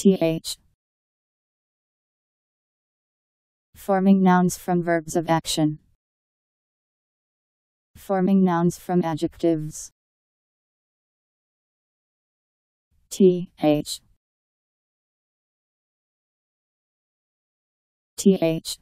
th. Forming nouns from verbs of action. Forming nouns from adjectives. th. th.